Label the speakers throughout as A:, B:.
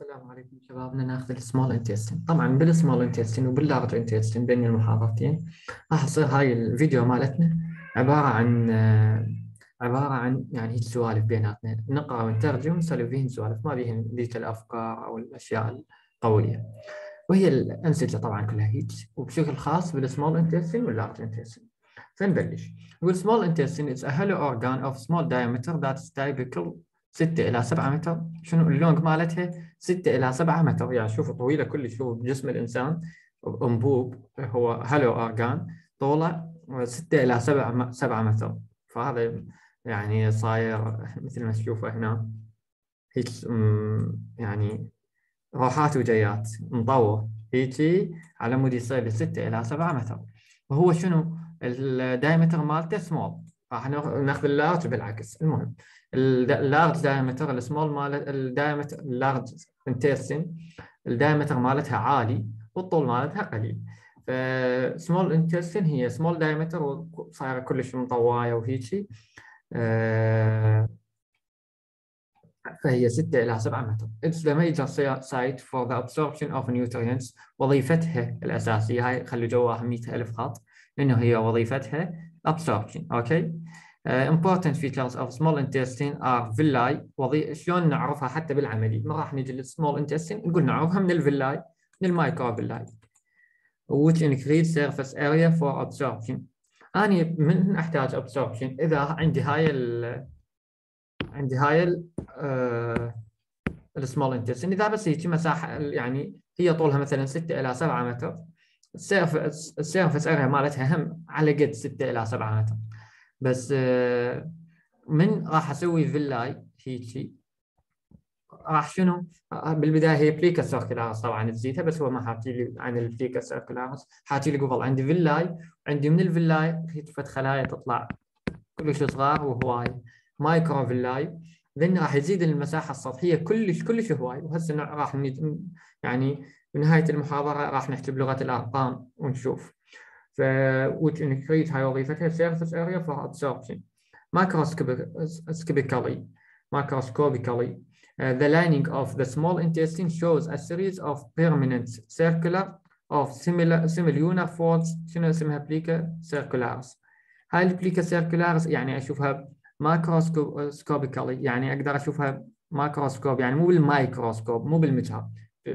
A: السلام عليكم شباب. بدنا ناخذ ال small intestine طبعا بال small intestine وبال large intestine بين المحاضرتين. راح يصير هاي الفيديو مالتنا عبارة عن عبارة عن يعني هيك سوالف بيناتنا. نقرأ ونترجم نسولف فيهن سوالف ما بيهن ذيك الأفكار أو الأشياء القوية. وهي الأنسجة طبعا كلها هيك وبشكل خاص بال small intestine وال large intestine فنبلش. small intestine is a hollow organ of small diameter that is typical 6 إلى 7 متر. شنو ال long مالتها؟ 6 إلى 7 متر. يعني شوفوا طويلة كلش. شوفوا بجسم الإنسان. أنبوب هو hollow organ طوله 6 إلى 7 7 متر. فهذا يعني صاير مثل ما تشوفوا هنا. هيك يعني روحات وجيات. مطور هيجي على مود يصير 6 إلى 7 متر. وهو شنو؟ ال diameter مالته small راح ناخذ ال large بالعكس. المهم اللارج دايمتر السمول مال الدايمتر اللارج انتستين الدايمتر مالتها عالي والطول مالتها قليل ف small intestine هي small diameter وصايرة كلش مطواية وهيجي آه، فهي 6 إلى 7 متر. It's the major site for the absorption of nutrients. وظيفتها الأساسية هاي خلوا جواها 100 ألف خط لأنه هي وظيفتها absorption. أوكي. Okay. Uh, important features of small intestine are villi. وظي... شلون نعرفها حتى بالعملي؟ ما راح نجي للسمول intestine نقول نعرفها من ال villi من ال microvilli which increase surface area for absorption. أنا من أحتاج absorption. إذا عندي هاي ال عندي هاي ال السمول uh, intestine. إذا بس هيك مساحة يعني هي طولها مثلا 6 إلى 7 متر ال surface ال surface area مالتها هم على قد 6 إلى 7 متر. بس آه، من راح أسوي villi هيجي. راح شنو؟ آه، بالبداية هي plica circularis طبعا نسيتها بس هو ما حاطي لي عن ال plica circularis حاطي لي قبل عندي villi عندي من ال villi هيك خلايا تطلع كلش صغار وهواي microvilli then راح يزيد المساحة السطحية كلش كلش هواي. وهسه راح يعني بنهاية المحاضرة راح نحكي بلغة الأرقام ونشوف. Which increase هاي وظيفتها surface area for absorption macroscopically macroscopically uh, the lining of the small intestine shows a series of permanent circular or semilunar semilunar folds شنو اسمها plica circularis هاي ال plica circularis يعني اشوفها macroscopically يعني أقدر اشوفها macroscopic يعني مو بالمايكروسكوب مو بالمجهر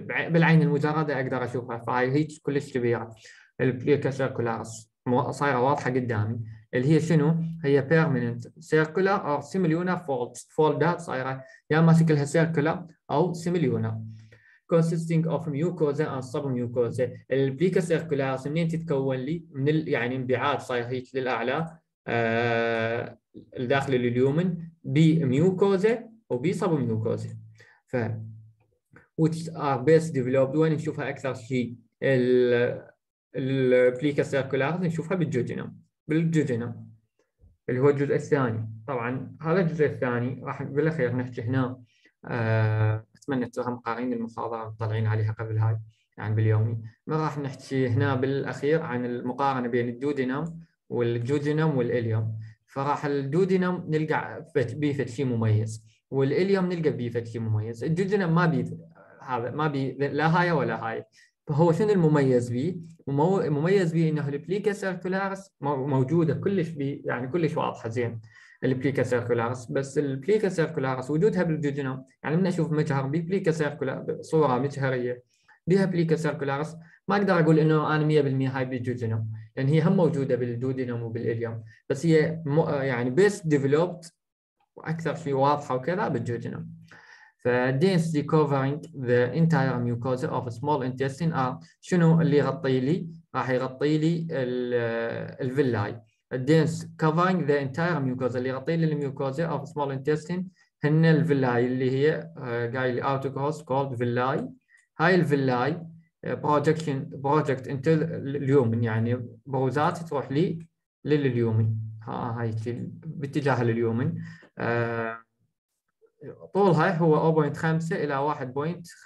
A: بالعين المجرده أقدر اشوفها فهاي هيك كلش كبيره ال plica circularis صايرة واضحة قدامي اللي هي شنو؟ هي permanent circular أو semilunar folds fold ات صايرة يا ما شكلها circular أو semilunar consisting of mucosa and submucosa ال plica circularis منين تتكون لي؟ من. يعني انبعاث صاير هيك للأعلى آه الداخل ال lumen ب mucosa وبي submucosa ف which are best developed وين نشوفها أكثر شيء ال plica circularis نشوفها بال jejunum بال jejunum اللي هو الجزء الثاني. طبعا هذا الجزء الثاني راح بالأخير نحكي هنا آه، أتمنى تراهم قارين المحاضرة مطلعين عليها قبل هاي يعني باليومي. ما راح نحكي هنا بالأخير عن المقارنة بين ال duodenum وال jejunum وال ileum. فراح ال duodenum نلقى بيه شيء مميز وال ileum نلقى بيه شيء مميز. ال jejunum ما بي هذا ما بي لا هاي ولا هاي. فهو شنو المميز به؟ مميز به إنه ال plica circularis موجودة كلش بي يعني كلش واضحة زين. ال plica circularis. بس ال plica circularis وجودها بال jejunum يعني من أشوف مجهر ب plica circularis صوره مجهرية بها plica circularis ما أقدر أقول إنه أنا 100% هاي بال jejunum لأن هي هم موجودة بال duodenum وبال ileum. بس هي يعني best developed وأكثر شيء واضحة وكذا بال jejunum ف densely covering the entire mucosa of small intestine are شنو اللي يغطي لي؟ راح يغطي لي ال villi. ال densely covering the entire mucosa. اللي يغطي لي ال mucosa of small intestine هن ال villi اللي هي قايل لي outgrowth called villi هاي ال villi projection project into lumen يعني بروزات تروح لي لل lumen. هاي باتجاه ال lumen. آه طولها هو 0.5 إلى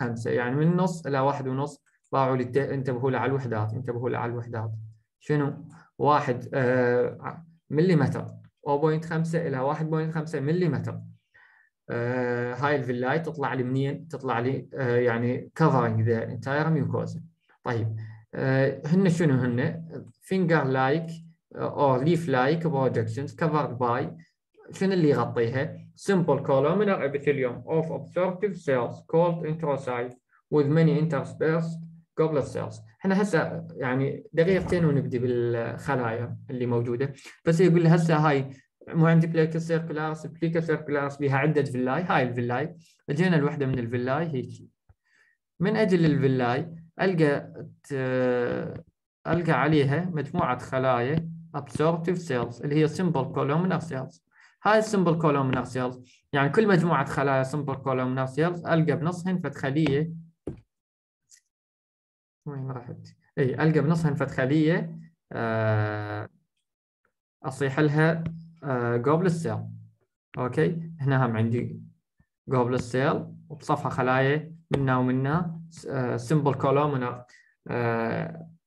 A: 1.5 يعني من نص إلى واحد ونص باعوا لي انتبهوا له على الوحدات انتبهوا له على الوحدات شنو؟ واحد آه مليمتر 0.5 إلى 1.5 مليمتر آه هاي الفيلاي تطلع لي منين؟ تطلع لي آه يعني covering the entire mucosa طيب آه هن شنو هن؟ finger like or leaf like projections covered by شنو اللي يغطيها؟ Simple columnar epithelium of absorptive cells called enterocytes with many interspersed goblet cells. إحنا هسه يعني دقيقتين ونبدي بالخلايا اللي موجودة. بس يقول لي هسه هاي مو عندي plica circularis plica circularis بها عده villi. هاي ال villi. اجينا الوحده من ال villi هيك. من أجل ال villi ألقى ألقى عليها مجموعة خلايا absorptive cells اللي هي simple columnar cells. هاي ال simple columnar cells يعني كل مجموعة خلايا simple columnar cells ألقى بنصهن فد خليه وين راحت؟ اي ألقى بنصهن فد خليه آه، أصيح لها goblet cell okay؟ هنا هم عندي goblet cell وبصفها خلايا منا ومنا سمبل كولومنا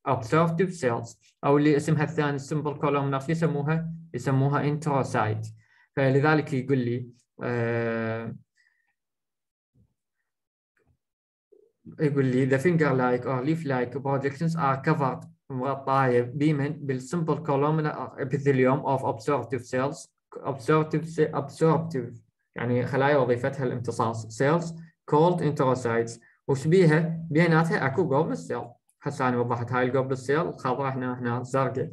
A: obstructive cells. أو اللي اسمها الثاني simple columnar يسموها يسموها enterocyte فلذلك يقول لي آه يقول لي the finger like or leaf like projections are covered مغطاية بمن بال simple columnar epithelium of absorptive cells absorptive absorptive يعني خلايا وظيفتها الامتصاص cells called enterocytes وش بيها؟ بيناتها اكو goblet cell هسه أنا وضحت هاي ال goblet cell الخضراء هنا هنا زرقاء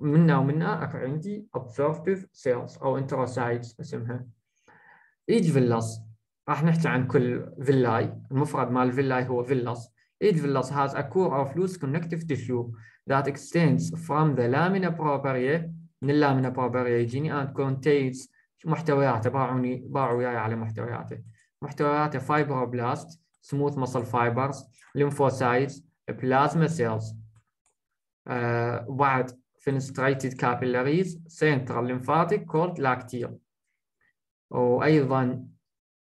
A: ومنا ومنا اكو عندي absorptive cells أو enterocytes اسمها each villus راح نحكي عن كل villi المفرد مال ال villi هو villus each villus has a core of loose connective tissue that extends from the lamina propria من ال lamina propria يجيني and contains محتوياته باعوا لي باعوا وياي على محتوياته محتوياته fibroblast smooth muscle fibers lymphocytes plasma cells آه وبعد fenestrated capillaries central lymphatic lacteal. وأيضا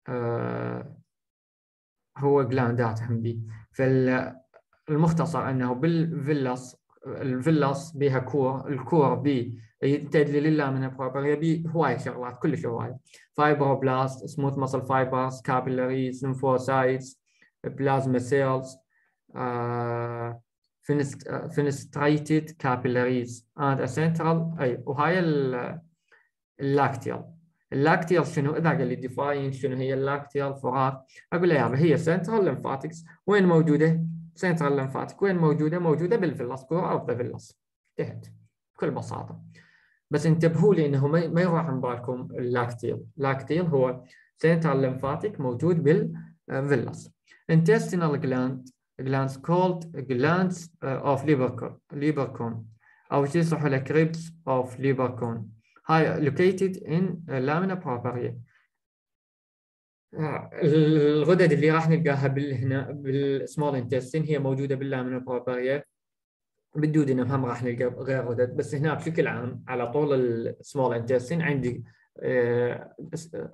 A: آه هو جلاندات هم فالمختصر انه بالفيلاس الفيلاس بها كور الكور بي تدليل لله من بروبريا بي هواي شغلات كلش هواي فايبروبلاست سموث مسل فايبرز كابيلاريز ليمفوسايتس بلازما سيلز فينستريتد كابيلاريز. اند سنترال أي وهاي ال lacteal. ال lacteal شنو؟ إذا قال لي define شنو هي ال lacteal فراغ أقول له هي central lymphatics وين موجودة؟ central lymphatic وين موجودة؟ موجودة بال villus core of the villus انتهت. بكل بساطة. بس انتبهوا لي انه ما يروح عن بالكم ال lacteal ال lacteal هو central lymphatic موجود بال villus intestinal gland glands called glands of Lieberkuhn أو شيء يصح له crypts of Lieberkuhn هاي located in lamina propria الغدد اللي راح نلقاها هنا بال small intestine هي موجودة بال lamina propria بال duodenum هم راح نلقى غير غدد بس هنا بشكل عام على طول ال small intestine عندي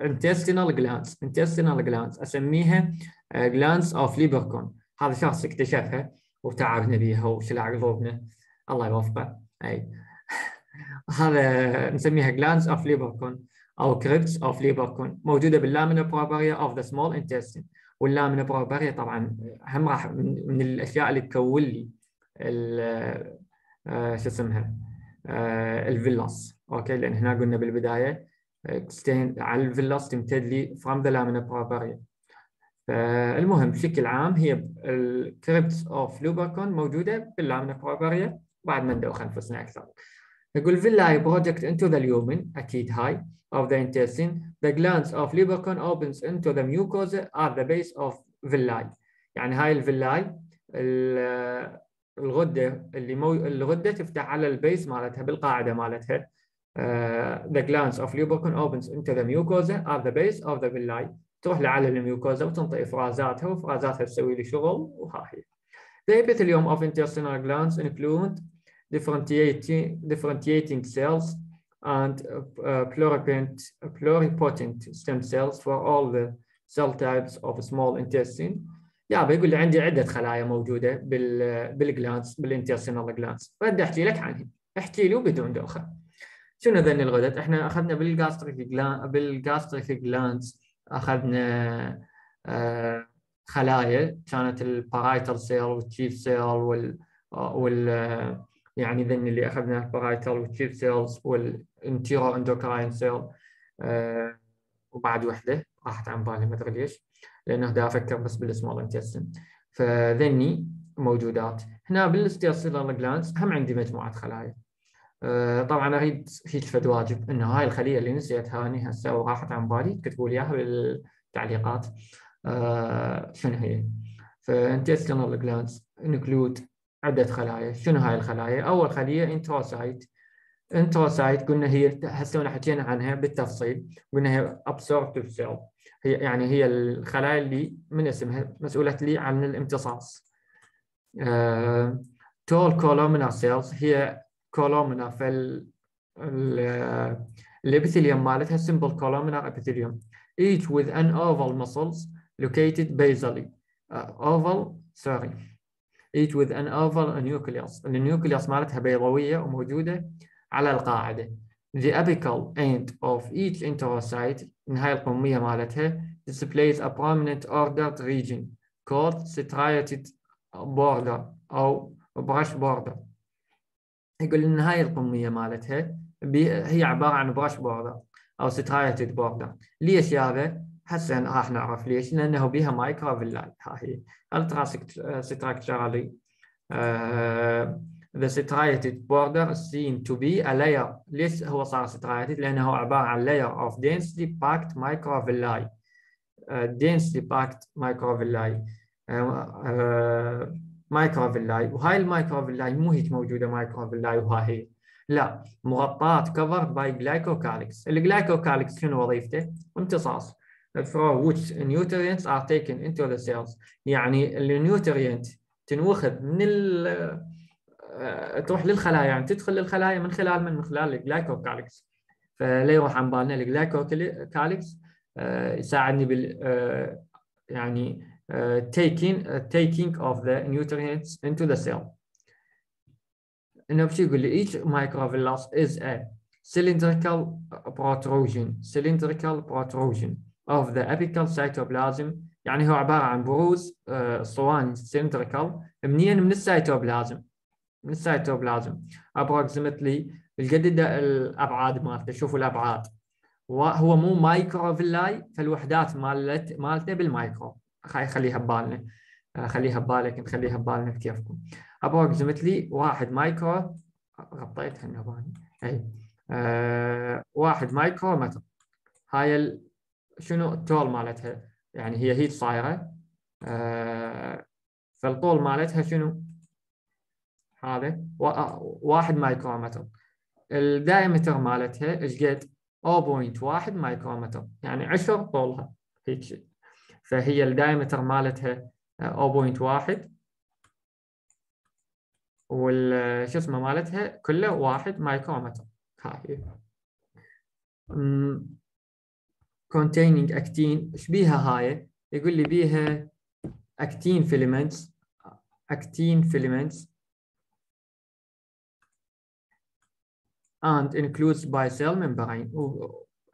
A: intestinal glands intestinal glands أسميها glands of Lieberkuhn هذا شخص اكتشفها وتعبنا بيها وشلع قلوبنا. الله يوفقه. أي. هذا نسميها glands of Lieberkuhn أو crypts of Lieberkuhn موجودة بال lamina propria of the small intestine وال lamina propria طبعا هم راح من الأشياء اللي تكون لي آه، شو اسمها؟ آه، ال villus okay؟ لأن هنا قلنا بالبداية extend على ال villus تمتد لي from the lamina propria فالمهم بشكل عام هي ال crypts of Lieberkuhn موجوده بال lamina propria بعد ما ندوخ انفسنا أكثر يقول villi project into the lumen أكيد هاي of the intestine the glands of Lieberkuhn opens into the mucosa at the base of villi يعني هاي ال villi الغده اللي مو الغده تفتح على ال base مالتها بالقاعده مالتها uh, the glands of Lieberkuhn opens into the mucosa at the base of the villi تروح لعلى ال mucosa وتنطي إفرازاتها وإفرازاتها تسوي لي شغل وها هي The epithelium of intestinal glands include differentiating, differentiating cells and uh, pluripotent, pluripotent stem cells for all the cell types of small intestine. يا بيقول لي عندي عدة خلايا موجودة بال بال glands بال intestinal glands فبدي أحكي لك عنهم أحكي لي وبدون دوخة. شنو ذن الغدد؟ إحنا أخذنا بال gastric gland بال gastric glands أخذنا آه خلايا. كانت ال parietal cell وال chief cell وال وال يعني ذن اللي أخذنا ال parietal وال chief cells وال enteroendocrine cell آه وبعد وحدة. راحت عن بالي ما أدري ليش لأنه دا أفكر بس بال small intestine فذني موجودات. هنا بال intestinal glands هم عندي مجموعة خلايا. آه، طبعا اريد هيج فد واجب إنه هاي الخلية اللي نسيتها اني هسه وراحت عن بالي تكتبوا لي إياها بالتعليقات. آه، شنو هي؟ ف intestinal glands include عدة خلايا. شنو هاي الخلايا؟ أول خلية enterocyte. enterocyte قلنا هي هسه حكينا عنها بالتفصيل قلنا هي absorptive cell هي يعني هي الخلايا اللي من اسمها مسؤولة لي عن الامتصاص. tall columnar cells هي columnar في ال epithelium مالتها simple columnar epithelium each with an oval nucleus located basally uh, oval sorry each with an oval nucleus ال nucleus مالتها بيضاوية وموجودة على القاعدة the apical end of each enterocyte النهاية القمية مالتها displays a prominent bordered region called striated border أو brush border يقول النهاية القمية مالتها هي عبارة عن brush border أو striated border ليش هذا؟ هسه راح نعرف ليش لأنه بها microvilli ها هي ultrastructurally the striated border seen to be a layer ليش هو صار striated لأنه عبارة عن layer of densely packed microvilli uh, densely packed microvilli uh, microvilli وهاي ال microvilli مو هيك موجودة microvilli وها هي. لا مغطاة covered by glycocalyx. ال glycocalyx شنو وظيفته؟ امتصاص. From which nutrients are taken into the cells. يعني ال nutrient تنوخذ من ال آه، تروح للخلايا يعني تدخل للخلايا من خلال من, من خلال ال glycocalyx فلا يروح عن بالنا ال glycocalyx آه، يساعدني بال آه، يعني taking taking of the nutrients into the cell. لي each microvillus is a cylindrical protrusion cylindrical protrusion of the apical cytoplasm. يعني هو عبارة عن بروز اسطواني cylindrical. منين من السيتوبلازم من السيتوبلازم approximately القد الأبعاد مالته. شوفوا الأبعاد. هو مو مايكرو فيلاي فالوحدات مالت مالته بالمايكرو خليها ببالنا. خليها ببالك نخليها ببالنا كيفكم. approximately واحد مايكرو. غطيتها النباني إي. أه واحد مايكرو متر هاي ال... شنو الطول مالتها؟ يعني هي هي صايرة. أه فالطول مالتها شنو؟ هذا. واحد micrometer ال diameter مالتها إيش قد؟ 0.1 مايكرومتر يعني 10 طولها. هيج فهي ال diameter مالتها 0.1 وال شو اسمه مالتها كله 1 مايكرومتر هاي. containing actin إيش بيها هاي؟ يقول لي بيها actin filaments actin filaments and enclosed by cell membrane.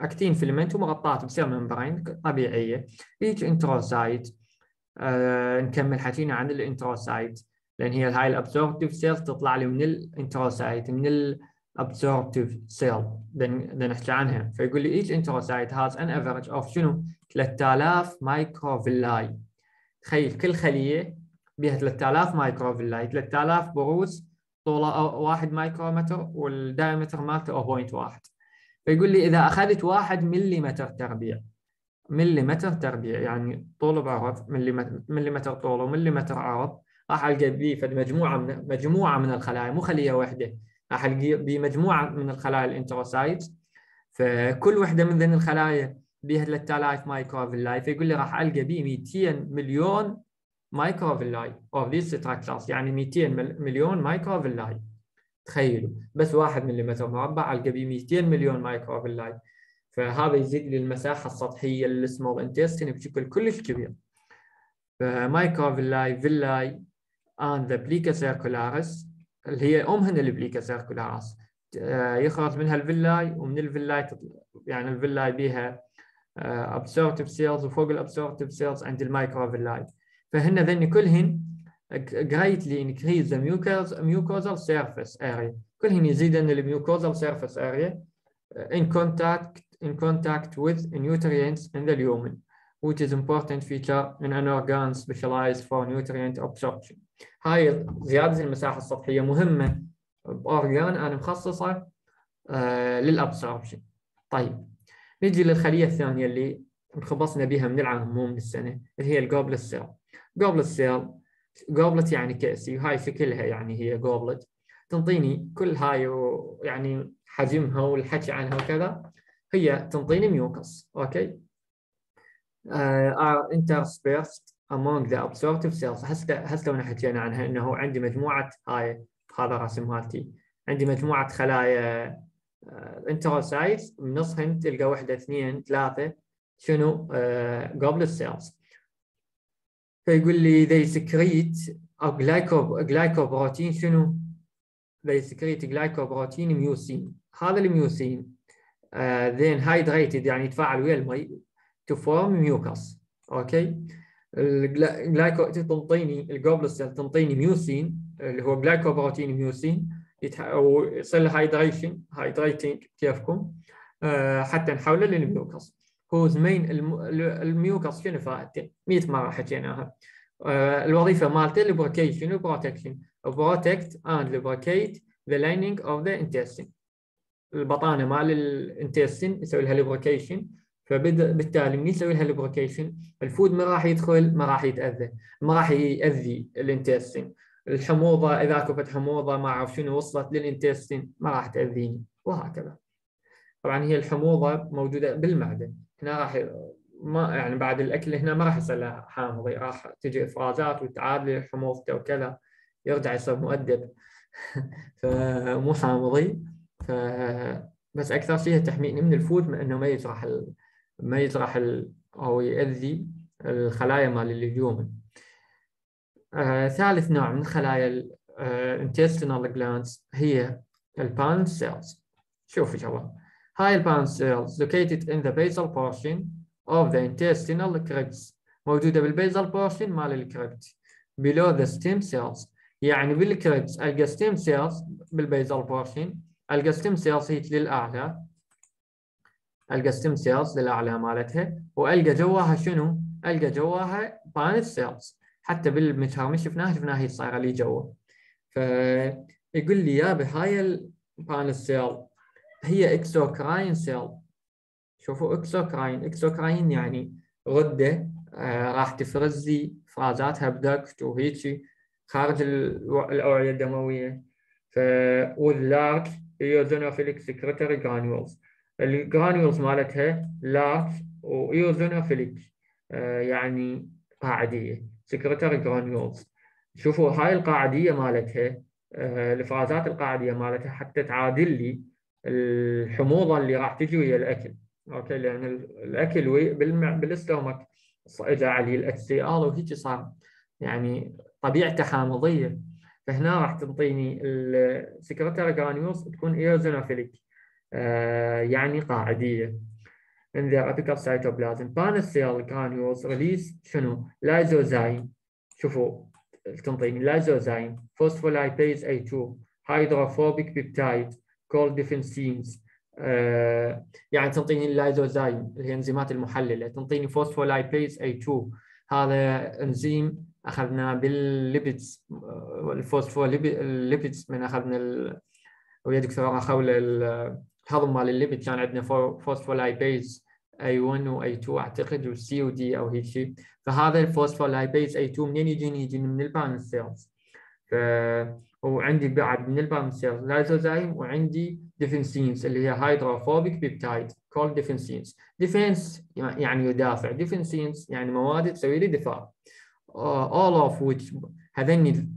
A: actin filament ومغطاة ب cell membrane طبيعية. each enterocyte. آه نكمل حكينا عن ال enterocyte لأن هي هاي ال absorptive cell تطلع لي من ال enterocyte من ال absorptive cell. بدنا نحكي عنها. فيقول لي each enterocyte has an average of شنو؟ 3000 microvilli. تخيل كل خلية بها 3000 microvilli. 3000 بروز طوله 1 مايكرومتر وال diameter مالته 0.1 فيقول لي إذا أخذت 1 ملم تربيع ملم تربيع يعني طول بعرض ملم طول وملم عرض راح ألقى بي فد مجموعة من مجموعة من الخلايا مو خلية واحدة راح ألقى بي مجموعة من الخلايا ال enterocyte. فكل وحدة من ذن الخلايا بها 3000 microvilli فيقول لي راح ألقى بي 200 مليون microvilli of these structures يعني 200 مليون microvilli تخيلوا بس 1 ملم مربع القى بي 200 مليون microvilli فهذا يزيد لي المساحة السطحية لل small intestine بشكل كلش كبير. ف microvilli villi and the plica circularis اللي هي امهن ال plica circularis. يخرج منها ال villi ومن ال villi يعني ال villi بيها absorptive cells وفوق ال absorptive cells عند ال microvilli فهن ذني كلهن greatly increase the mucosal, mucosal surface area كلهن يزيدن ال mucosal surface area in contact in contact with nutrients in the lumen which is important feature in an organ specialized for nutrient absorption هاي زيادة المساحة السطحية مهمة ب organ أنا مخصصة آه لل absorption طيب نجي للخلية الثانية اللي انخبصنا بها من العام مو من السنة اللي هي ال goblet cell goblet cell goblet يعني كأسي وهاي شكلها يعني هي goblet تنطيني كل هاي يعني حجمها والحكي عنها وكذا هي تنطيني mucus okay are interspersed among the absorptive cells. هسه هسه حكينا عنها إنه عندي مجموعة هاي هذا رسم مالتي. عندي مجموعة خلايا enterocytes بنصهن تلقى وحدة اثنين ثلاثة. شنو؟ goblet cells فيقول لي they secrete glyco glycoprotein شنو؟ they secrete glycoprotein mucin هذا ال mucin uh, then hydrated يعني يتفاعل ويا المي to form mucus. okay؟ ال glyco تنطيني ال goblet cell تنطيني mucin اللي هو glycoprotein mucin ويصير له hydration hydrating كيفكم؟ uh, حتى نحوله لل mucus whose main ال mucus شنو فائدته 100 مرة حكيناها آه الوظيفة مالته lubrication و protection protect and lubricate the lining of the intestine. البطانة مال ال intestine يسوي لها lubrication فبالتالي من يسوي لها lubrication ال food ما راح يدخل؟ ما راح يتأذى. ما راح يأذي ال intestine الحموضة إذا كفت حموضة ما أعرف شنو وصلت لل intestine ما راح تأذيني. وهكذا. طبعا هي الحموضة موجودة بالمعده هنا راح ما يعني بعد الأكل هنا ما راح يصير له حامضي راح تجي إفرازات وتعادل حموضته وكذا يرجع يصير مؤدب. فمو حامضي ف بس أكثر شيء تحميني من ال food إنه ما يجرح ال... ما يجرح ال... أو ياذي الخلايا مال ileum آه ثالث نوع من خلايا ال intestinal glands هي ال Paneth cells شوفوا شباب. البان cells located in the basal portion of the intestinal crypts. موجودة بالبيزال portion مال الكريبت. Below the stem cells. يعني بالكريبت. ألقى stem cells بالبيزال portion ألقى stem cells هيك للأعلى. ألقى stem cells للأعلى مالتها. وألقى جواها شنو؟ ألقى جواها بانت cells. حتى بالمجهر مش شفناها شفناها هي صايرة لي جوا. فيقول لي يابا هاي ال Paneth cell هي exocrine cell. شوفوا exocrine. exocrine يعني غدة آه راح تفرز لي افرازاتها ب duct وهيك خارج الأوعية الدموية. ف وال large eosinophilic secretory granules ال granules مالتها large و eosinophilic آه يعني قاعدية secretory granules شوفوا هاي القاعدية مالتها آه الافرازات القاعدية مالتها حتى تعادل لي الحموضة اللي راح تجي ويا الأكل. okay؟ لأن الأكل بال stomach اجى عليه الاتش سي ار وهيك صار يعني طبيعته حامضيه فهنا راح تنطيني ال secretory granules تكون eosinophilic آه يعني قاعدية. In the apical cytoplasm. Paneth cell granules release شنو؟ lysozyme شوفوا تنطيني lysozyme phospholipase A2 hydrophobic peptide. Called defensins آه يعني تنطيني ال lysozyme اللي هي إنزيمات المحلله تنطيني phospholipase A 2 هذا إنزيم اخذناه بال lipids ال phospholipids من أخذنا. ويا دكتور خول الهضم مال ال lipid. كان عندنا phospholipase A 1 و A 2 أعتقد وال C و D أو هيك شيء فهذا ال phospholipase A 2 منين يجيني؟ يجيني من ال Paneth cells وعندي بعد من ال Paneth cell lysozyme وعندي defensins اللي هي hydrophobic peptide called defensins. defense يعني يدافع defensins يعني مواد تسوي لي دفاع. all of which هذني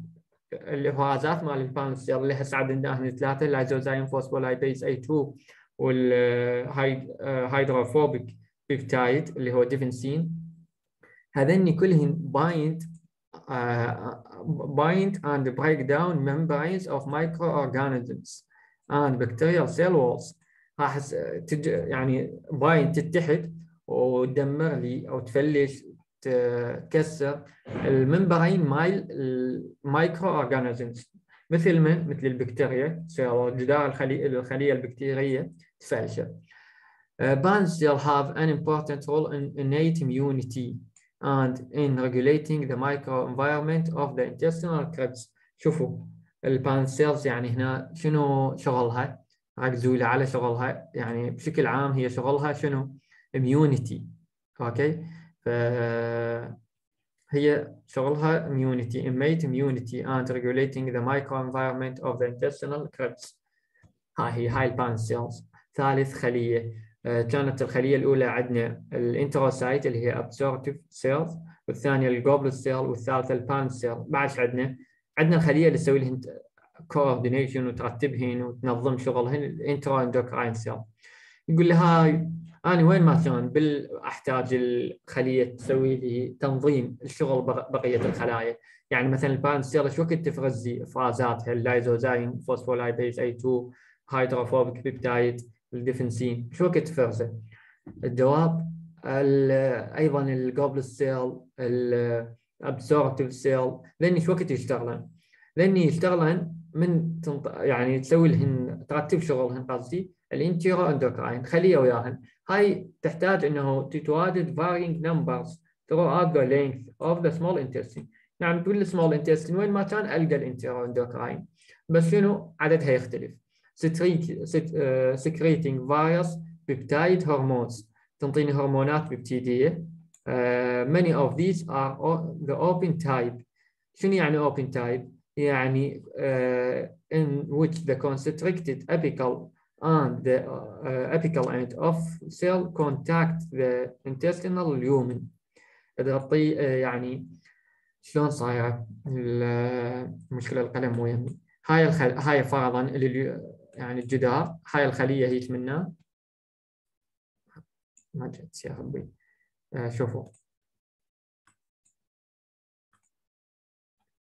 A: الافرازات مال ال Paneth cell اللي هسه عندنا هنا ثلاثة lysozyme phospholipase A 2 وال hydrophobic peptide اللي هو defensin. هذني كلهن bind bind and break down membranes of microorganisms and bacterial cell walls راح تج... يعني bind تتحد وتدمر لي أو تفلش تكسر ال membrane مال ال microorganisms مثل من مثل البكتيريا جدار الخلية الخلية البكتيرية تفلشه Uh, Paneth cells have an important role in innate immunity. And in regulating the microenvironment of the intestinal crypts. شوفوا ال Paneth cells يعني هنا شنو شغلها؟ ركزوا لي على شغلها يعني بشكل عام هي شغلها شنو؟ immunity okay؟ ف هي شغلها immunity innate immunity and regulating the microenvironment of the intestinal crypts. هاي هي هاي ال Paneth cells. ثالث خلية آه، كانت الخلية الأولى عندنا ال enterocyte اللي هي absorptive cells والثانية ال goblet cell والثالثة ال Paneth cell بعد إيش عندنا؟ عندنا الخلية اللي تسوي لهن coordination وترتبهن وتنظم شغلهن ال enteroendocrine cell يقول لي هاي أنا وين ما كان بال احتاج الخلية تسوي لي تنظيم الشغل بقية الخلايا. يعني مثلا البان سيل شو وقت تفرز افرازاتها اللايزوزايم فوسفولايبيز اي 2 هيدروفوبيك بيبتايد الديفنسين شو وقت فرزه؟ الجواب أيضا الجوبل سيل الابسورتيف سيل لأني شو وقت يشتغلن؟ لأني يشتغلن من تنط... يعني تسوي لهن ترتب شغلهن قصدي الانتيرو أندوكراين خلية وياهن. هاي تحتاج إنه تتواجد varying numbers throughout the length of the small intestine. يعني تقول ال small intestine وين ما كان ألقى ال enteroendocrine. بس شنو؟ عددها يختلف. Secreting various peptide hormones تنطيني هرمونات ببتيدية uh, many of these are the open type شنو يعني open type؟ يعني uh, in which the constricted apical and the uh, apical end of cell contact the intestinal lumen تغطي uh, يعني شلون صايره المشكلة القلم مو يمي هاي الخل... هاي فرضا يعني الجدار هاي الخلية هيك منها. ما جت يا ربي. آه شوفوا.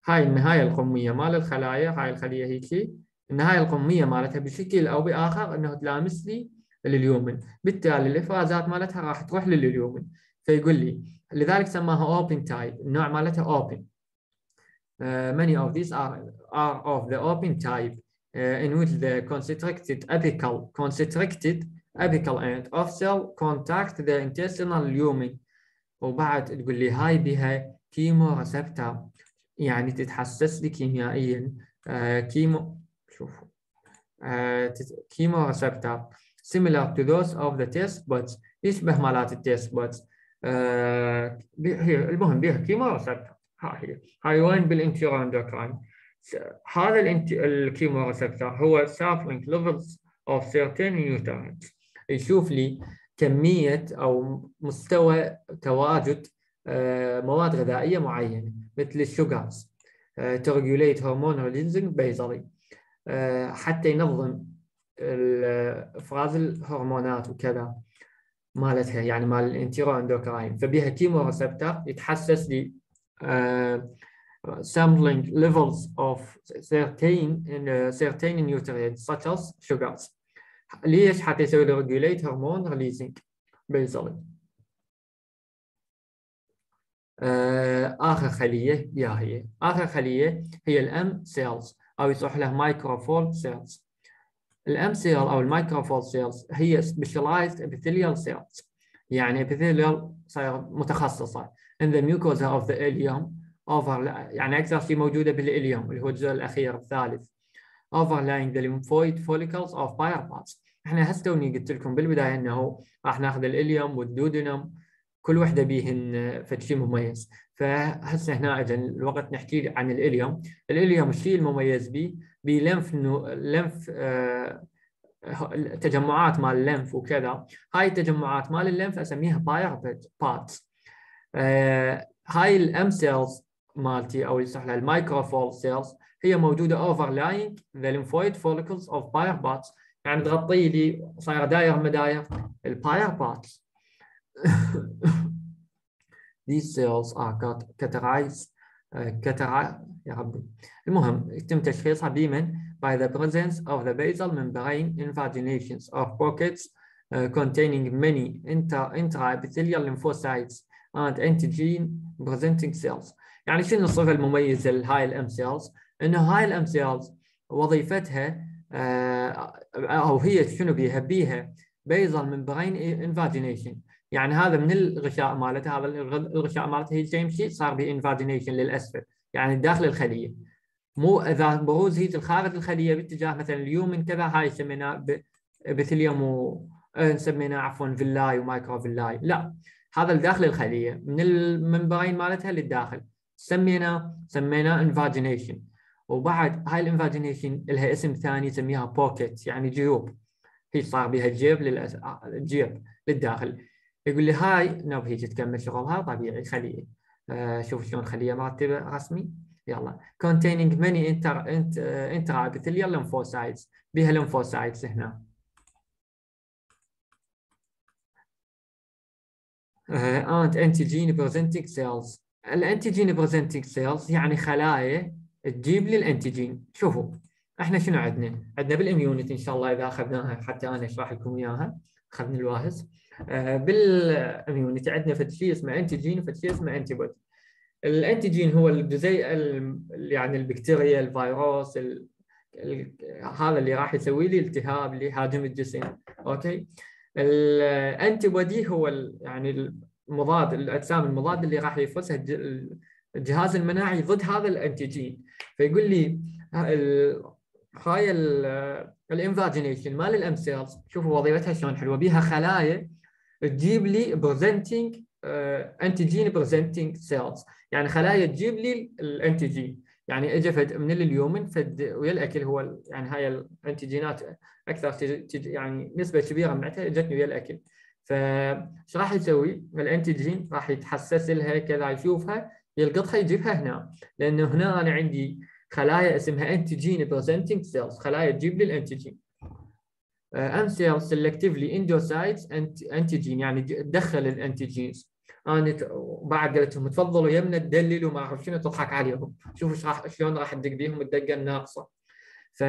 A: هاي النهاية القمية مال الخلايا هاي الخلية هيك النهاية القمية مالتها بشكل أو بآخر أنه تلامس لي لليومن. بالتالي الإفرازات مالتها راح تروح لليومن. فيقول لي لذلك سماها open type النوع مالتها open. uh, many of these are, are of the open type. In which the constricted apical constricted apical end of cell contact the intestinal lumen. وبعد تقول لي هاي بها كيمو ريسبتور يعني تتحسس لي كيميائيا. آه chemo شوفوا. آه chemoreceptor similar to those of the taste buds. يشبه مالات ال taste buds. هي المهم بها chemoreceptor هاي هي. هاي وين بال enteroendocrine. هذا ال chemoreceptor هو sampling levels of certain nutrients. يشوف لي كمية أو مستوى تواجد آه، مواد غذائية معينة مثل ال sugars to regulate hormone releasing basally حتى ينظم افراز الهرمونات وكذا مالتها يعني مال ال enteroendocrine. فبها chemoreceptor يتحسس لي آه، sampling levels of certain in uh, certain nutrients such as sugars ليش حتى يسوي له regulate hormone releasing basally آه آخر خلية يا هي آخر خلية هي ال M cells أو يصح له microfold cells ال M cell أو ال microfold cells هي specialized epithelial cells يعني epithelial صار متخصصة in the mucosa of the ileum over يعني أكثر شيء موجودة بال ileum اللي هو الجزء الأخير الثالث. Overlying the lymphoid follicles of pyropods إحنا هسه توني قلت لكم بالبداية إنه راح ناخذ ال ileum وال duodenum كل وحدة بيهن فد شيء مميز. فهسه هنا اجى الوقت نحكي عن ال ileum. ال ileum الشيء المميز به ب lymph lymph آه تجمعات مال ال lymph وكذا. هاي التجمعات مال ال lymph أسميها Peyer's patches آه هاي ال M cells مالتي أو يصح لها المايكروفول سيلز هي موجوده overlying the lymphoid follicles of pyropods يعني تغطي لي صايره دايره مداير البايرباتس these cells are categorized كترع يا ربي المهم يتم تشخيصها بمن by the presence of the basal membrane invaginations of pockets uh, containing many intra intraepithelial lymphocytes and antigen presenting cells يعني شنو الصفة المميزة لهاي ال M cells؟ إنه هاي ال M cells وظيفتها أو هي شنو بيها؟ بيها basal membrane invagination يعني هذا من الغشاء مالته هذا الغشاء مالته هي يمشي صار به invagination للأسفل يعني داخل الخلية مو إذا بروز هيت خارج الخلية باتجاه مثلا ال lumen كذا هاي سميناه بثليوم و سميناه عفوا villi و microvilli لا هذا داخل الخلية من ال membrane مالتها للداخل سمينا سميناه invagination وبعد هاي ال invagination لها اسم ثاني نسميها pocket يعني جيوب. هي صار بها جيب للأس... جيب للداخل. يقول لي هاي نب هي تكمل شغلها؟ طبيعي خلية. آه شوف شلون خلية مرتبة رسمي. يلا. containing many inter intra epithelial lymphocytes. بها lymphocytes هنا. uh, and antigen presenting cells. ال antigen presenting cells يعني خلايا تجيب لي ال antigen. شوفوا إحنا شنو عندنا؟ عندنا بال immunity إن شاء الله إذا أخذناها حتى أنا اشرح لكم اياها اخذنا الواهز آه بال immunity عندنا فد شيء اسمه antigen وفد شيء اسمه antibody ال antigen هو الجزيء يعني البكتيريا الفيروس ال... ال... هذا اللي راح يسوي لي التهاب اللي يهاجم الجسم. أوكي؟ ال antibody هو ال... يعني المضاد الاجسام المضاده اللي راح يفرزها الجهاز المناعي ضد هذا ال antigen. فيقول لي هاي ال invagination مال ال M cells شوفوا وظيفتها شلون حلوة بيها خلايا تجيب لي presenting antigen presenting cells يعني خلايا تجيب لي ال antigen. يعني اجى من ال lumen فد ويا الأكل هو يعني هاي ال antigen ات أكثر يعني نسبة كبيرة منها اجتني ويا الأكل. فايش راح يسوي؟ ال antigen راح يتحسس لها كذا يشوفها يلقطها يجيبها هنا. لأنه هنا أنا عندي خلايا اسمها antigen presenting cells خلايا تجيب لي ال antigen M cells selectively endocytes antigen يعني تدخل ال antigens أنا بعد قلت لهم تفضلوا يمنا تدللوا ما أعرف شنو تضحك عليهم. شوفوا راح شلون راح تدق بيهم الدقة الناقصة. ف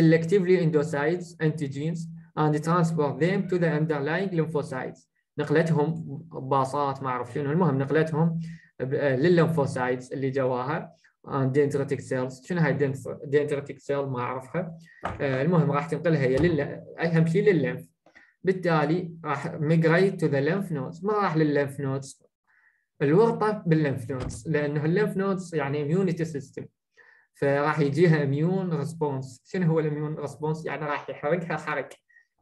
A: selectively endocytes antigens and transport them to the underlying lymphocytes. نقلتهم باصات ما أعرف شنو. المهم نقلتهم للل lymphocytes اللي جواها dendritic cells. شنو هاي dendritic cell ما أعرفها. المهم راح تنقلها هي لل أهم شيء لل lymph. بالتالي راح migrate to the lymph nodes. ما راح لل lymph nodes الورطة بال lymph nodes لأنه ال lymph nodes يعني immunity system فراح يجيها immune response شنو هو ال immune response يعني راح يحرقها حرق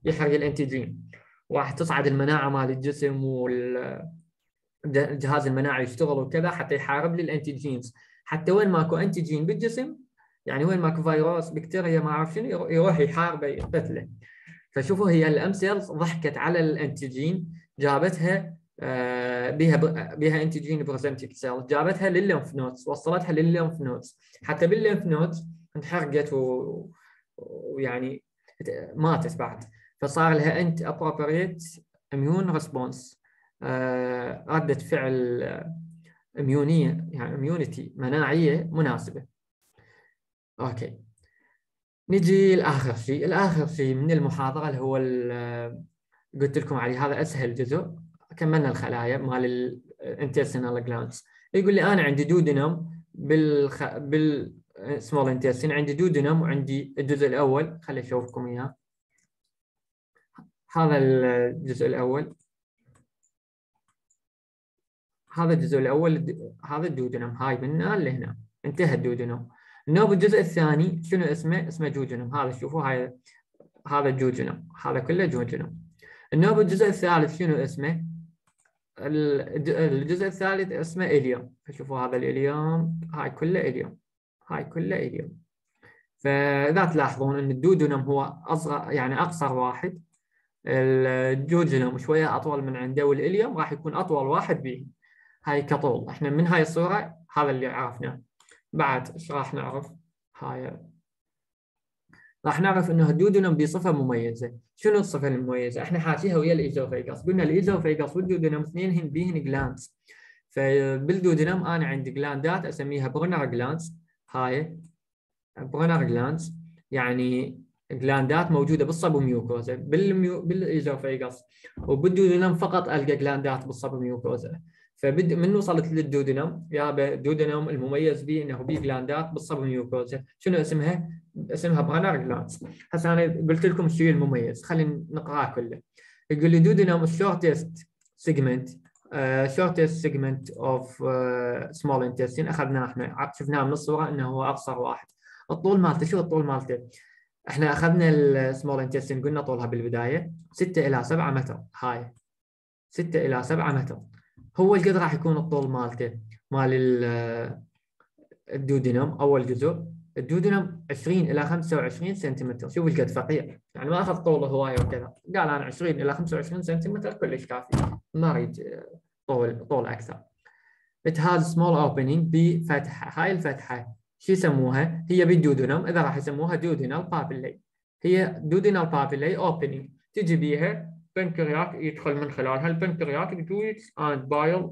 A: يحرق ال antigen. وراح تصعد المناعة مال الجسم والجهاز المناعي يشتغل وكذا حتى يحارب لي ال antigens حتى وين ماكو antigen بالجسم يعني وين ماكو فيروس بكتيريا ما أعرف شنو يروح يحاربه يقتله. فشوفوا هي ال M cells ضحكت على ال antigen جابتها بها بها antigen presenting cell جابتها لل lymph nodes وصلتها لل lymph nodes. حتى بال lymph nodes انحرقت ويعني ماتت بعد. فصار لها an appropriate immune response ردة فعل immune ية يعني immunity مناعية مناسبة. أوكي. نجي لاخر شيء. الآخر شيء من المحاضرة اللي هو قلت لكم عليه. هذا أسهل جزء. كملنا الخلايا مال ال intestinal glands يقول لي أنا عندي duodenum بالخ... بال small intestine عندي duodenum وعندي الجزء الأول. خلي أشوفكم إياه. هذا الجزء الأول. هذا الجزء الأول هذا الدودنم هاي من هنا. لهنا انتهى الدودنم النوب الجزء الثاني شنو اسمه؟ اسمه جوجنم هذا شوفوا هاي هذا جوجنم هذا كله جوجنم النوب الجزء الثالث شنو اسمه؟ الجزء الثالث اسمه إليوم. فشوفوا هذا الإليوم. هاي كله إليوم. هاي كله إليوم. فإذا تلاحظون إن ال duodenum هو أصغر يعني أقصر واحد. ال jejunum شوية أطول من عنده وال ileum راح يكون أطول واحد به هاي كطول. إحنا من هاي الصورة هذا اللي عرفناه. بعد إيش راح نعرف؟ هاي. راح نعرف إنه ال duodenum بصفة مميزة، شنو الصفة المميزة؟ إحنا حاكيها ويا ال esophagus، قلنا ال esophagus وال duodenum اثنينهن بيهن glands. فبال duodenum أنا عندي gland ات أسميها Brunner glands هاي. Brunner glands يعني gland ات موجودة بال submucosa بال mu... بال esophagus وبال duodenum فقط ألقى gland ات بال submucosa. فبد من وصلت لل duodenum يا duodenum المميز به إنه به gland ات بال submucosa. شنو اسمها؟ اسمها Brunner glands. هسه أنا قلت لكم الشيء المميز. خلينا نقراه كله يقول لي duodenum the shortest segment shortest segment of small intestine أخذناه إحنا. شفناه من الصورة إنه هو أقصر واحد. الطول مالته شو الطول مالته؟ إحنا اخذنا ال small intestine قلنا طولها بالبداية 6 إلى 7 متر. هاي. 6 إلى 7 متر. هو قد راح يكون الطول مالته مال ال duodenum أول جزء. ال duodenum 20 إلى 25 سنتيمتر. شوف قد فقير. يعني ما أخذ طوله هواية وكذا. قال أنا 20 إلى 25 سنتيمتر كلش كافي. ما أريد طول طول أكثر. It has small opening بفتحة. هاي الفتحة. شو يسموها؟ هي بال duodenum إذا راح يسموها duodenal papillae هي duodenal papillae opening تجي بيها pancreatic يدخل من خلالها ال pancreatic juice and bile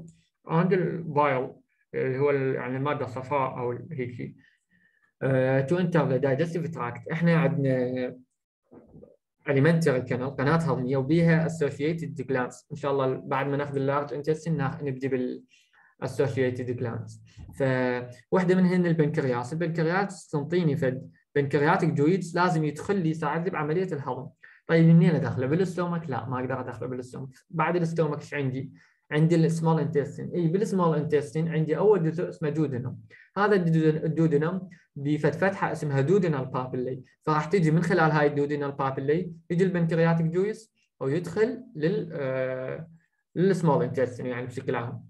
A: and ال bile اللي هو يعني الماده الصفراء أو هيك. to enter the digestive tract إحنا عندنا alimentary canal قناة هضمية وبيها associated glands. إن شاء الله بعد ما ناخذ ال large intestine نبدي بال associated glands. فواحده منهن البنكرياس. البنكرياس تنطيني فد pancreatic juice لازم يدخل لي يساعد لي بعملية الهضم. طيب منين ادخله بال stomach لا ما أقدر ادخله بال stomach بعد ال stomach إيش عندي؟ عندي ال small intestine إي بال small intestine عندي أول جزء اسمه duodenum هذا ال duodenum بفت فتحه اسمها duodenal papillae فراح تجي من خلال هاي ال duodenal papillae يجي ال pancreatic juice ويدخل لل آه لل small intestine يعني بشكل عام.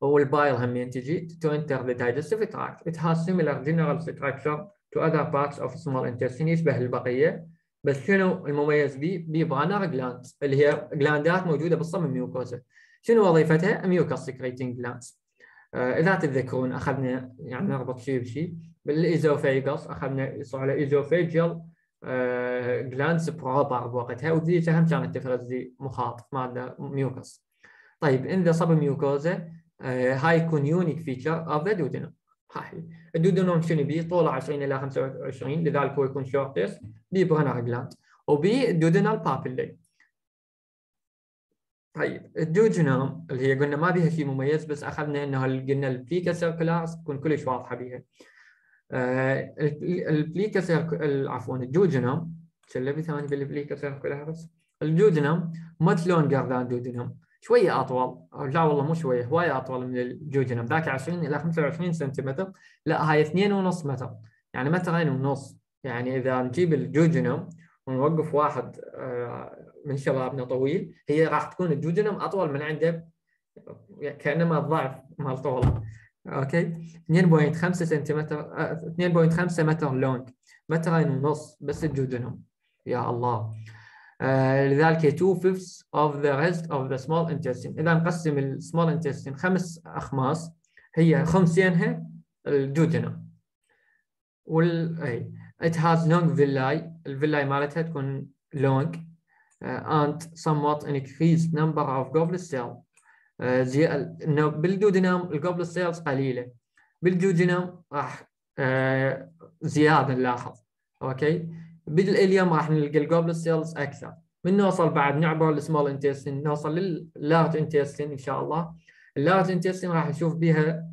A: وال bile همين تجي to enter the digestive tract. It has similar general structure to other parts of small intestine يشبه البقية بس شنو المميز به؟ بي Brunner's gland اللي هي gland ات موجودة بال submucosa. شنو وظيفتها؟ mucus secreting glands. آه إذا تتذكرون أخذنا يعني نربط شيء بشيء بال esophagus أخذنا يصير على esophageal آه glands proper بوقتها وذيك هم كانت تفرز لي مخاط مادة mucus. طيب in the submucosa هاي يكون unique feature of the duodenum هاي ال duodenum شنو بي؟ طوله 20 إلى 25 لذلك هو يكون shortest بي Brunner's gland وبي ال duodenal papillae طيب ال duodenum اللي هي قلنا ما بيها شيء مميز بس أخذنا إنه قلنا ال plica circularis تكون كلش واضحة بيها. آه ال plica circul عفوا ال duodenum شلبي ثاني بال plica circularis ال duodenum much longer than duodenum شوية أطول. لا والله مو شوية هواية أطول من ال jejunum. ذاك 20 إلى 25 سنتيمتر. لا هاي 2.5 متر. يعني مترين ونص؟ يعني إذا نجيب ال jejunum ونوقف واحد من شبابنا طويل هي راح تكون ال jejunum أطول من عنده كأنما الضعف مال طوله أوكي؟ 2.5 سنتيمتر 2.5 متر long مترين ونص؟ بس ال jejunum. يا الله. لذلك 2 fifths of the rest of the small intestine. إذا نقسم ال small intestine خمس أخماس هي خمسينها ال duodenum وال أي it has long villi. ال villi مالتها تكون long uh, and somewhat increased number of goblet cells. زي إنه بال duodenum ال goblet cells قليلة. بال jejunum راح زيادة نلاحظ. أوكي؟ بال ileum راح نلقى ال goblet cells أكثر. من نوصل بعد نعبر ال small intestine نوصل لل large intestine إن شاء الله. ال large intestine راح نشوف بها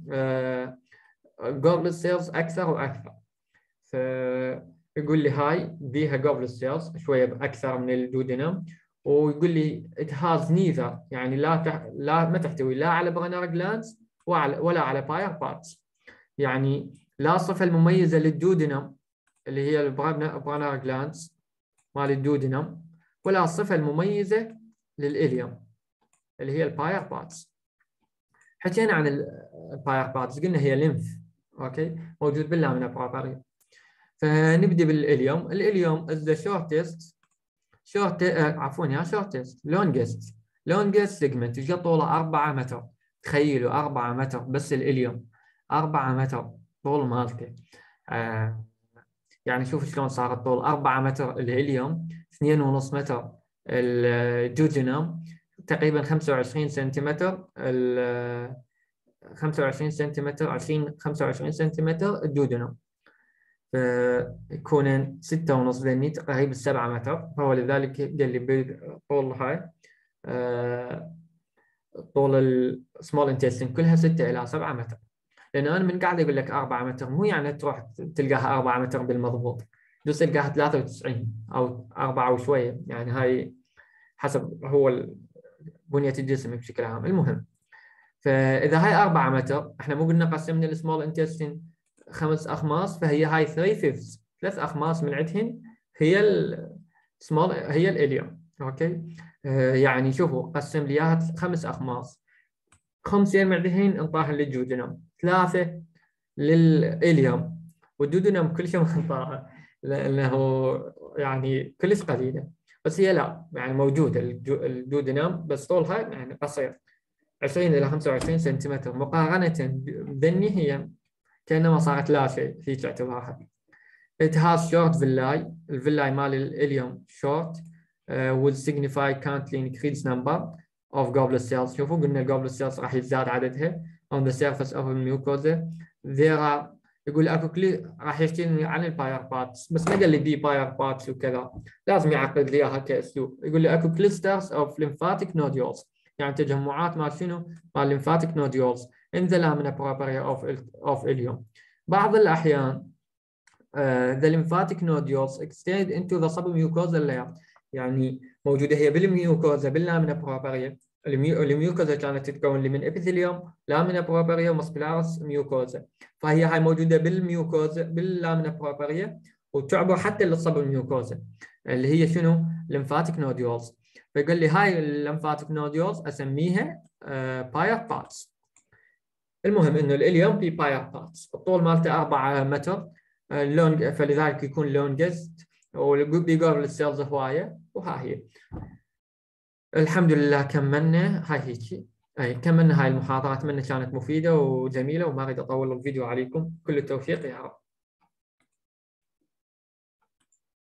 A: goblet cells أكثر وأكثر. فيقول لي هاي بيها goblet cells شوية أكثر من ال duodenum ويقول لي it has neither يعني لا تح... لا ما تحتوي لا على Brunner's glands ولا على Peyer's patches يعني لا الصفه المميزة لل duodenum اللي هي ال Brunner's glands مال ال duodenum ولا الصفة المميزة لل ileum اللي هي ال Peyer's patches حكينا عن ال Peyer's patches قلنا هي lymph أوكي موجود بال lamina propria فنبدي بال ileum. ال ileum is the shortest short عفوا يا shortest longest. Longest segment يجي طوله 4 متر. تخيلوا 4 متر بس الإليوم. 4 متر طول مالته. آه يعني شوف شلون صار الطول 4 متر الهيليوم 2.5 متر الجوجينوم تقريبا 25 سنتيمتر ال 25 سنتيمتر 20 25 سنتيمتر الدودنوم فيكونن ستة ونص ذني قريب متر. فهو لذلك قال لي طول هاي. طول ال small intestine كلها ستة إلى سبعة متر. لأن أنا من قاعد أقول لك أربعة متر مو يعني تروح تلقاها أربعة متر بالمضبوط. بس تلقاها 93 أو أربعة وشوية يعني هاي حسب هو بنية الجسم بشكل عام. المهم فإذا هاي أربعة متر إحنا مو قلنا قسمنا ال small intestine خمس أخماس فهي هاي 3 fifths ثلاث أخماس من عندهن هي السمول هي ال ileum أوكي؟ آه يعني شوفوا قسم لي إياها خمس أخماس خمسين معدهين انطاها لل jejunum ثلاثة لل ileum وال duodenum كل شيء ما انطاها لأنه يعني كلش قليلة بس هي لا يعني موجودة. ال duodenum بس طولها يعني قصير. 20 إلى 25 سنتيمتر. مقارنة بذني هي كأنما صارت لا شيء في اعتبارها. It has short villi ال villi مال ال ileum short uh, with significantly increased number of goblet cells. شوفوا قلنا ال goblet cells راح يزداد عددها. On the surface of the mucosa there are يقول أكو كلي راح يحكي عن ال Peyer's patches بس ما قال لي the Peyer's patches وكذا. لازم يعقد لي إياها كأسلوب. يقول لي أكو clusters of lymphatic nodules يعني تجمعات مال شنو؟ مال lymphatic nodules. in the lamina propria of of ileum بعض الأحيان uh, the lymphatic nodules extend into the submucosal layer يعني موجودة هي بال mucosa بال lamina propria. ال mucosa كانت تتكون من epithelium lamina propria و muscularis mucosa. فهي هاي موجودة بال mucosa بال lamina propria وتعبر حتى لل submucosa اللي هي شنو؟ lymphatic nodules فيقول لي هاي ال lymphatic nodules أسميها Peyer's uh, patches المهم إنه ال ileum في Peyer's patches الطول مالته 4 متر اللون فلذلك يكون longest وبي goblet cells هواية وها هي. الحمد لله كملنا هاي هيك. أي كملنا هاي المحاضرة؟ أتمنى كانت مفيدة وجميلة وما أريد أطول الفيديو عليكم. كل التوفيق يا رب.